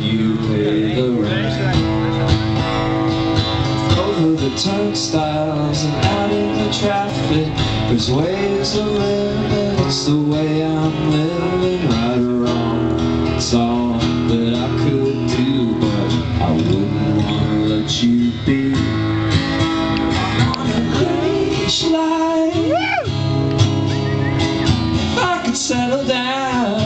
you pay the rent. Over the turnstiles and out in the traffic, there's ways to live, and It's the way I'm living, right or wrong. It's all that I could do, but I wouldn't wanna let you be. I'm on a beach. If I could settle down.